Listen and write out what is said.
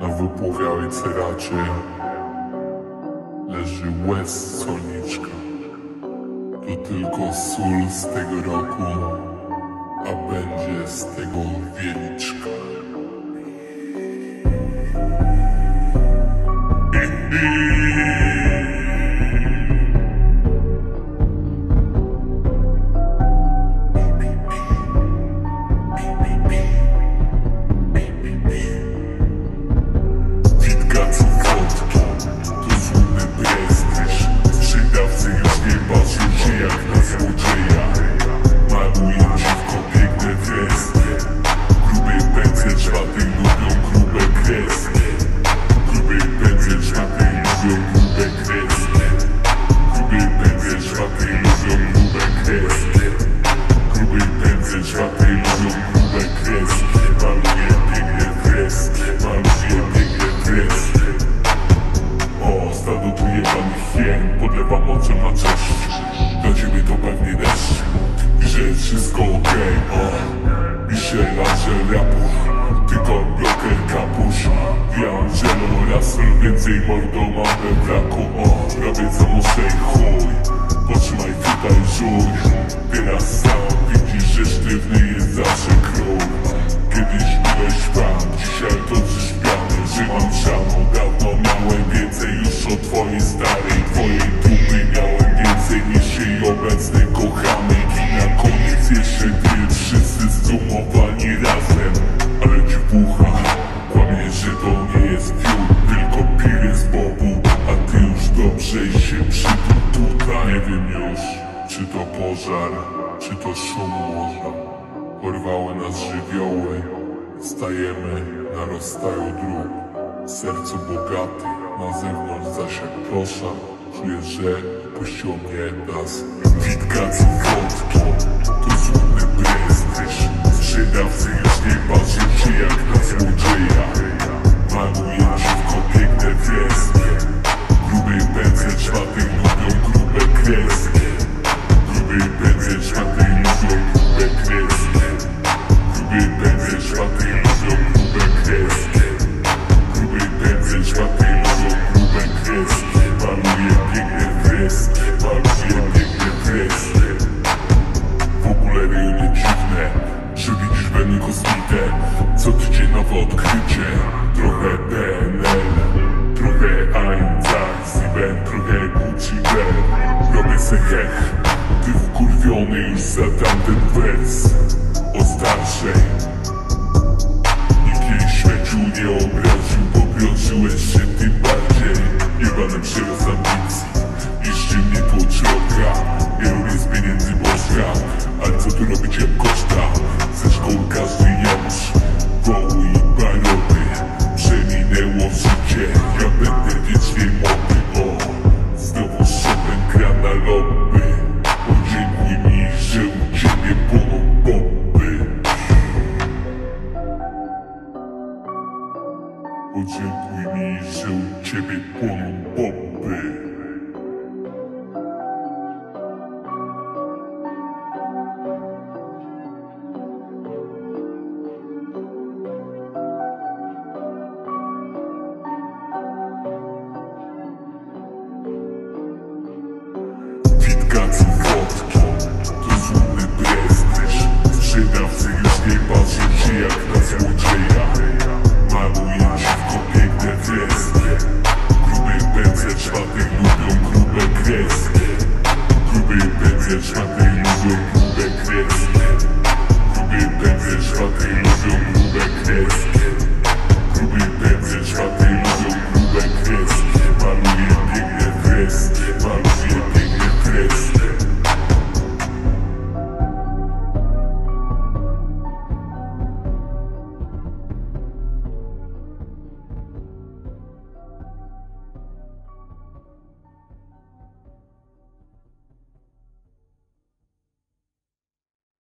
Na wypłowiałej ceracie leży łez solniczka. To tylko sól z tego roku, a będzie z tego wieliczka. Wszystko okej, o Michel Angel rapu Tylko bloker kapusz. Wiangelo Russell Więcej mordo mam we braku. O, robię co muszę i chuj. Potrzymaj tutaj żółj Teraz sam widzisz, że sztywny jest zawsze król to pożar, czy to szum morza? Porwały nas żywioły. Stajemy na rozstaju dróg. W sercu bogaty Na zewnątrz zaś jak proszę Czuję, że puściło mnie nas. Witkacu wodki To złudny prestiż Hech Ty wkurwiony już za tamten wers O starszej. Nikt jej śmieciu nie obraził Poprosiłeś się tym bardziej. Jebanem przerost ambicji na lobby Podziękuj mi, że u ciebie płoną Podziękuj mi, że u ciebie komunikacji wodki To złudny prestiż Sprzedawcy już nie patrzą się jak na złodzieja Malują się w piękne kreski Grube pędzle czwartych lubią grube kreski. Grube pędzle czwartych